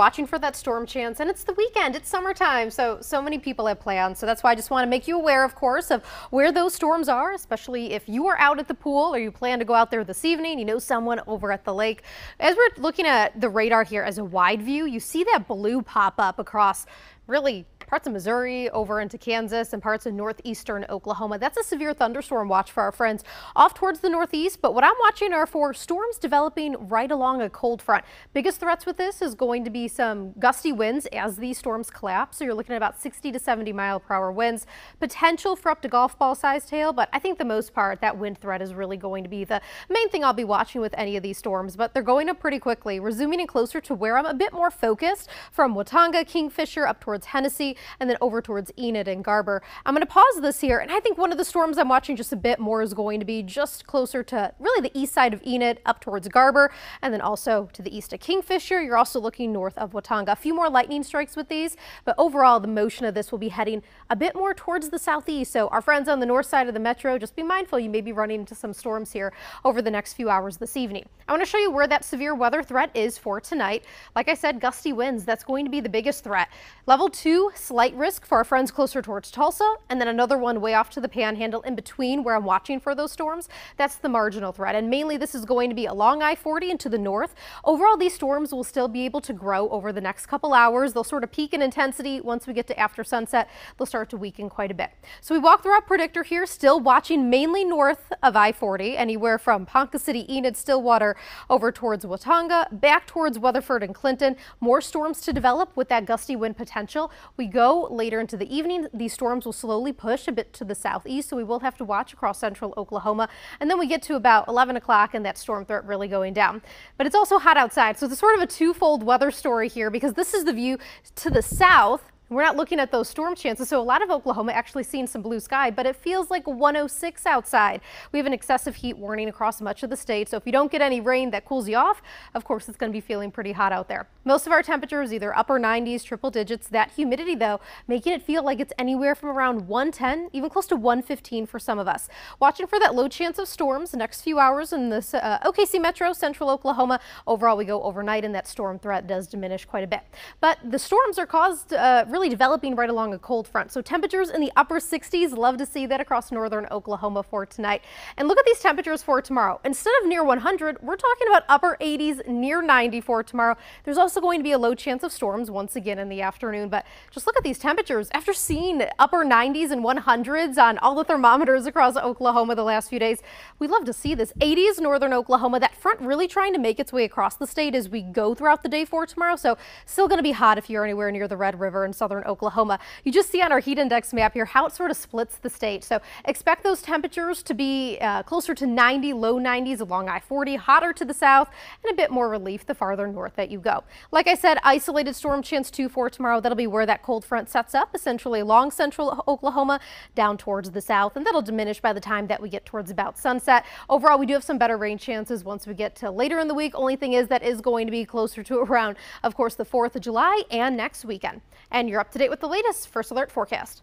watching for that storm chance and it's the weekend it's summertime so so many people have plans. So that's why I just want to make you aware of course of where those storms are especially if you are out at the pool or you plan to go out there this evening you know someone over at the lake. As we're looking at the radar here as a wide view you see that blue pop up across really parts of Missouri over into Kansas and parts of northeastern Oklahoma. That's a severe thunderstorm watch for our friends off towards the northeast. But what I'm watching are for storms developing right along a cold front. Biggest threats with this is going to be some gusty winds as these storms collapse. So you're looking at about 60 to 70 mile per hour winds. Potential for up to golf ball sized hail. But I think the most part that wind threat is really going to be the main thing I'll be watching with any of these storms. But they're going up pretty quickly. We're zooming in closer to where I'm a bit more focused from Watonga, Kingfisher up towards Hennessey and then over towards Enid and Garber. I'm going to pause this here, and I think one of the storms I'm watching just a bit more is going to be just closer to really the east side of Enid up towards Garber, and then also to the east of Kingfisher. You're also looking north of Watonga. A few more lightning strikes with these, but overall the motion of this will be heading a bit more towards the southeast. So our friends on the north side of the metro, just be mindful you may be running into some storms here over the next few hours this evening. I want to show you where that severe weather threat is for tonight. Like I said, gusty winds, that's going to be the biggest threat. Level two, slight risk for our friends closer towards Tulsa, and then another one way off to the panhandle in between where I'm watching for those storms. That's the marginal threat, and mainly this is going to be along I-40 and to the north. Overall, these storms will still be able to grow over the next couple hours. They'll sort of peak in intensity once we get to after sunset. They'll start to weaken quite a bit. So we walk through our predictor here, still watching mainly north of I-40, anywhere from Ponca City, Enid, Stillwater, over towards Watonga, back towards Weatherford and Clinton. More storms to develop with that gusty wind potential. We go later into the evening. These storms will slowly push a bit to the southeast, so we will have to watch across central Oklahoma. And then we get to about 11 o'clock and that storm threat really going down. But it's also hot outside, so it's sort of a twofold weather story here because this is the view to the south we're not looking at those storm chances, so a lot of Oklahoma actually seeing some blue sky, but it feels like 106 outside. We have an excessive heat warning across much of the state, so if you don't get any rain that cools you off, of course it's going to be feeling pretty hot out there. Most of our temperatures either upper 90s, triple digits. That humidity, though, making it feel like it's anywhere from around 110, even close to 115 for some of us. Watching for that low chance of storms the next few hours in the uh, OKC Metro, central Oklahoma. Overall, we go overnight and that storm threat does diminish quite a bit. But the storms are caused uh, really really developing right along a cold front. So temperatures in the upper 60s. Love to see that across northern Oklahoma for tonight. And look at these temperatures for tomorrow. Instead of near 100, we're talking about upper 80s, near 90 for tomorrow. There's also going to be a low chance of storms once again in the afternoon. But just look at these temperatures. After seeing upper 90s and 100s on all the thermometers across Oklahoma the last few days, we love to see this. 80s northern Oklahoma. That front really trying to make its way across the state as we go throughout the day for tomorrow. So still going to be hot if you're anywhere near the Red River and southern southern Oklahoma. You just see on our heat index map here how it sort of splits the state. So expect those temperatures to be uh, closer to 90, low 90s along I-40, hotter to the south, and a bit more relief the farther north that you go. Like I said, isolated storm chance 2 for tomorrow. That'll be where that cold front sets up, essentially along central Oklahoma, down towards the south, and that'll diminish by the time that we get towards about sunset. Overall, we do have some better rain chances once we get to later in the week. Only thing is that is going to be closer to around, of course, the 4th of July and next weekend. And you're up to date with the latest First Alert forecast.